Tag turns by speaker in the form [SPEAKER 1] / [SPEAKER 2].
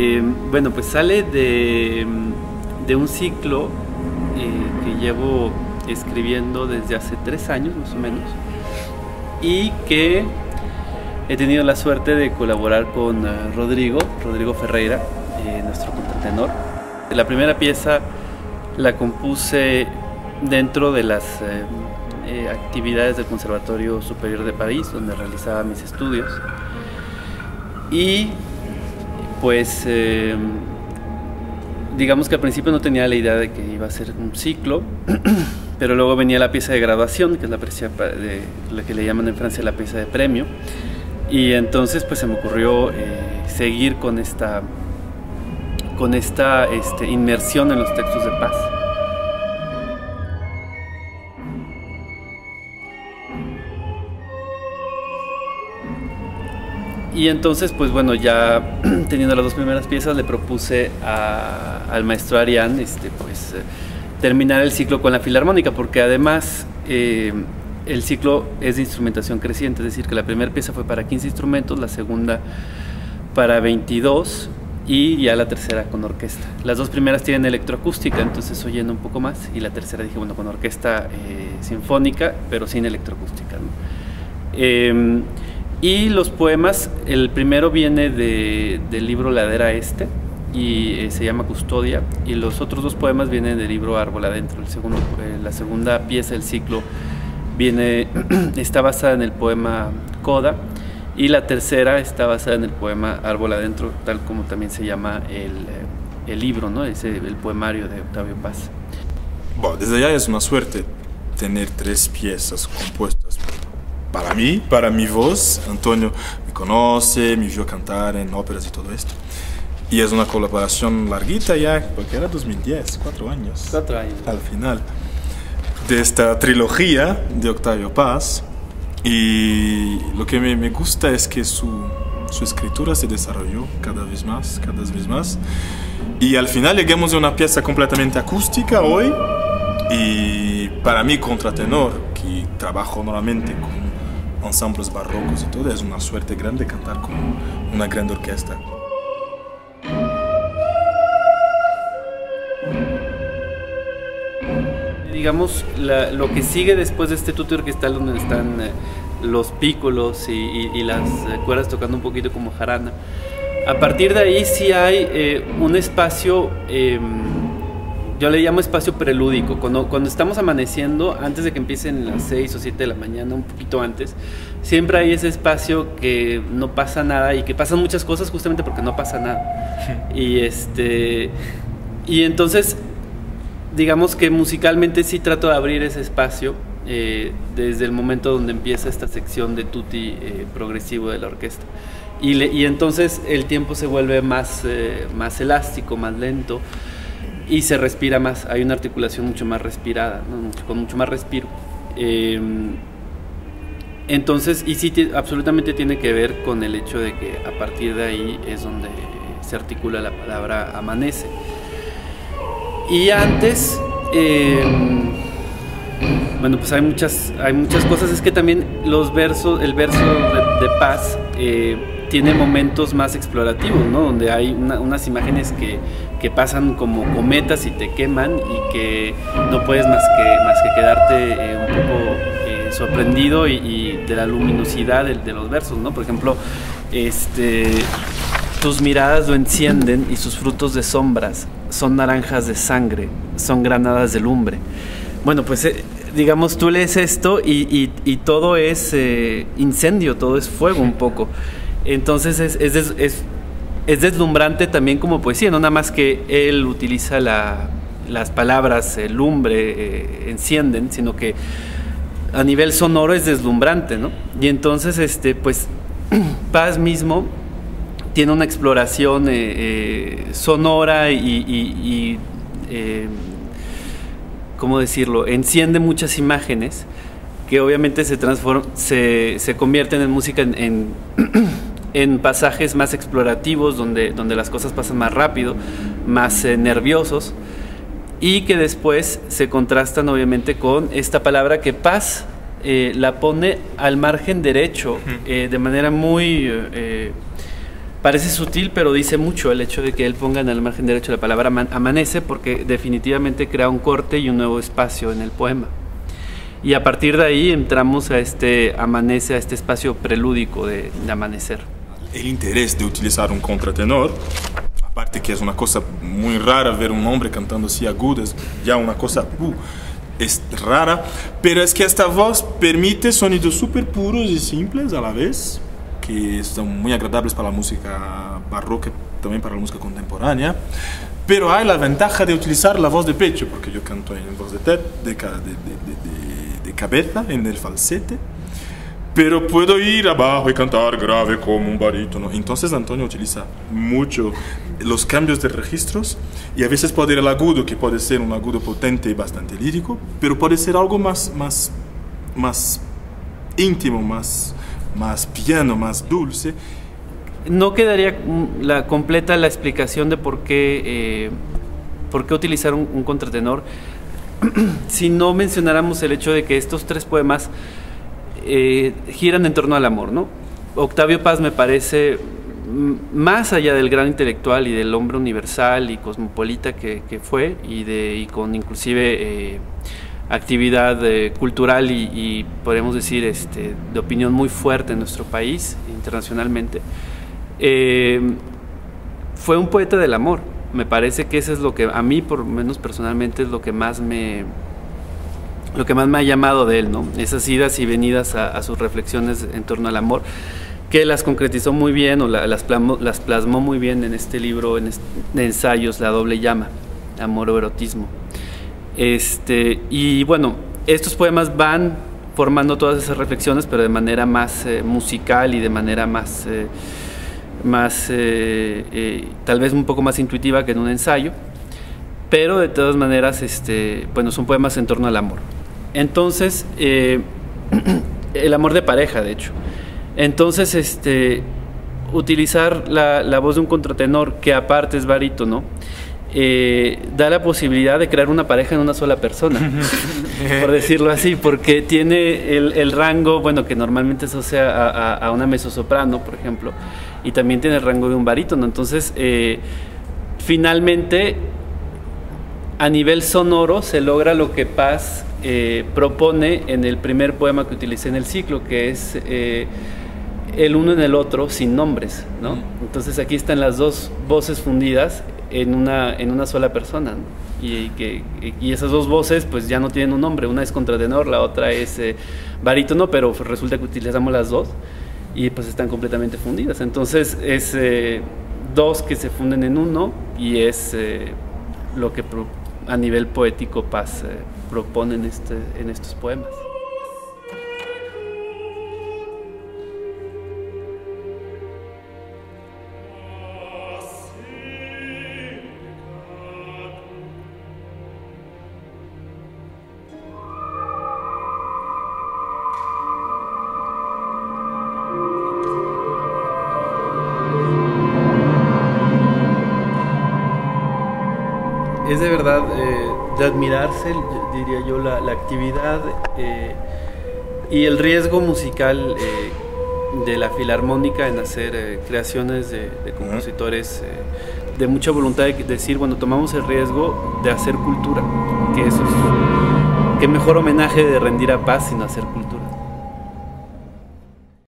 [SPEAKER 1] Eh, bueno, pues sale de, de un ciclo eh, que llevo escribiendo desde hace tres años más o menos y que he tenido la suerte de colaborar con eh, Rodrigo, Rodrigo Ferreira, eh, nuestro contratenor. La primera pieza la compuse dentro de las actividades del Conservatorio Superior de París, donde realizaba mis estudios. Y pues eh, digamos que al principio no tenía la idea de que iba a ser un ciclo, pero luego venía la pieza de graduación, que es la, pieza de, que le llaman en Francia la pieza de premio, y entonces pues se me ocurrió eh, seguir con esta, con esta este, inmersión en los textos de paz. Y entonces, pues bueno, ya teniendo las dos primeras piezas, le propuse al maestro Arián, este, pues, eh, terminar el ciclo con la filarmónica, porque además eh, el ciclo es de instrumentación creciente, es decir, que la primera pieza fue para 15 instrumentos, la segunda para 22 y ya la tercera con orquesta. Las dos primeras tienen electroacústica, entonces oyendo un poco más, y la tercera dije, bueno, con orquesta eh, sinfónica, pero sin electroacústica. Eh, y los poemas, el primero viene de- del libro Ladera Este y eh, se llama Custodia, y los otros dos poemas vienen del libro Árbol Adentro. El segundo, eh, la segunda pieza del ciclo viene, está basada en el poema Coda, y la tercera está basada en el poema Árbol Adentro, tal como también se llama el, eh, el libro, ¿no? Ese, el poemario de Octavio Paz.
[SPEAKER 2] Bueno, desde ya es una suerte tener tres piezas compuestas para mí, para mi voz. Antonio me conoce, me vio cantar en óperas y todo esto. Y es una colaboración larguita ya, porque era 2010, cuatro años.
[SPEAKER 1] Cuatro años.
[SPEAKER 2] Al final de esta trilogía de Octavio Paz. Y lo que me, me gusta es que su, su escritura se desarrolló cada vez más, cada vez más. Y al final llegamos a una pieza completamente acústica hoy. Y para mí, contratenor, que trabajo normalmente con ensambles barrocos y todo, es una suerte grande cantar con una gran orquesta.
[SPEAKER 1] digamos, la- lo que sigue después de este tuto orquestal donde están eh, los pícolos y, las eh, cuerdas tocando un poquito como jarana. A partir de ahí sí hay eh, un espacio, eh, yo le llamo espacio prelúdico. Cuando, cuando estamos amaneciendo, antes de que empiecen las 6 o 7 de la mañana, un poquito antes, siempre hay ese espacio que no pasa nada y que pasan muchas cosas justamente porque no pasa nada. Y este... Y entonces digamos que musicalmente sí trato de abrir ese espacio eh, desde el momento donde empieza esta sección de tutti eh, progresivo de la orquesta. Y, le- y entonces el tiempo se vuelve más, eh, más elástico, más lento y se respira más. Hay una articulación mucho más respirada, con mucho más respiro. Eh, entonces, y sí, absolutamente tiene que ver con el hecho de que a partir de ahí es donde se articula la palabra amanece. Y antes, eh, bueno, pues hay muchas, hay muchas cosas. Es que también los versos, el verso de, de paz eh, tiene momentos más explorativos, ¿no? Donde hay una- unas imágenes que, que pasan como cometas y te queman y que no puedes más que, más que quedarte eh, un poco eh, sorprendido y, de la luminosidad de, de los versos, ¿no? Por ejemplo, este tus miradas lo encienden y sus frutos de sombras son naranjas de sangre, son granadas de lumbre. Bueno, pues eh, digamos, tú lees esto y, y- todo es incendio, todo es fuego un poco. Entonces es, es, es- es deslumbrante también como poesía, no nada más que él utiliza la- las palabras eh, lumbre, encienden, sino que a nivel sonoro es deslumbrante, ¿no? Y entonces, este, pues, Paz mismo tiene una exploración eh, eh, sonora y, eh, ¿cómo decirlo? Enciende muchas imágenes que obviamente se, se, se convierten en música en, en, en pasajes más explorativos, donde, donde las cosas pasan más rápido, más eh, nerviosos, y que después se contrastan obviamente con esta palabra que paz eh, la pone al margen derecho, eh, de manera muy... parece sutil, pero dice mucho el hecho de que él ponga en el margen derecho la palabra amanece, porque definitivamente crea un corte y un nuevo espacio en el poema. Y a partir de ahí entramos a este amanece, a este espacio prelúdico de, amanecer.
[SPEAKER 2] El interés de utilizar un contratenor, aparte que es una cosa muy rara ver un hombre cantando así agudo, es ya una cosa... Uh, es rara, pero es que esta voz permite sonidos súper puros y simples a la vez, que son muy agradables para la música barroca, también para la música contemporánea. Pero hay la ventaja de utilizar la voz de pecho, porque yo canto en voz de, de, de, de cabeza, en el falsete pero puedo ir abajo y cantar grave como un barítono. Entonces Antonio utiliza mucho los cambios de registros y a veces puede ir al agudo, que puede ser un agudo potente y bastante lírico, pero puede ser algo más, más, más íntimo, más, más piano, más dulce.
[SPEAKER 1] No quedaría la, completa la explicación de por qué, eh, por qué utilizar un, un contratenor si no mencionáramos el hecho de que estos tres poemas eh, giran en torno al amor, ¿no? Octavio Paz me parece más allá del gran intelectual y del hombre universal y cosmopolita que, fue y, y con inclusive eh, actividad eh, cultural y, podemos decir este, de opinión muy fuerte en nuestro país internacionalmente, fue un poeta del amor. Me parece que eso es lo que a mí, por lo menos personalmente, es lo que más me, lo que más me ha llamado de él, ¿no? Esas idas y venidas a, sus reflexiones en torno al amor, que las concretizó muy bien o las, plasmó, las, plasmó, muy bien en este libro en de ensayos, La doble llama, Amor o Erotismo. Este, y bueno, estos poemas van formando todas esas reflexiones, pero de manera más eh, musical y de manera más, eh, más eh, tal vez un poco más intuitiva que en un ensayo. Pero de todas maneras, este, bueno, son poemas en torno al amor. Entonces, eh, el amor de pareja, de hecho. Entonces, este, utilizar la, voz de un contratenor, que aparte es barítono, eh, da la posibilidad de crear una pareja en una sola persona, por decirlo así, porque tiene el, rango, bueno, que normalmente asocia a, a, una mezzosoprano, por ejemplo, y también tiene el rango de un barítono. Entonces, eh, finalmente, a nivel sonoro se logra lo que Paz eh, propone en el primer poema que utilicé en el ciclo, que es eh, el uno en el otro sin nombres, ¿no? Entonces aquí están las dos voces fundidas en una, en una sola persona, y, que, y esas dos voces pues ya no tienen un nombre, una es contratenor, la otra es eh, barítono, pero resulta que utilizamos las dos y pues están completamente fundidas. Entonces es dos que se funden en uno y es lo que a nivel poético Paz proponen este, en estos poemas. Es de verdad eh, de admirarse, diría yo, la, actividad eh, y el riesgo musical eh, de la filarmónica en hacer creaciones de, compositores de mucha voluntad de decir, bueno, tomamos el riesgo de hacer cultura, que eso es, qué mejor homenaje de rendir a paz sino hacer cultura.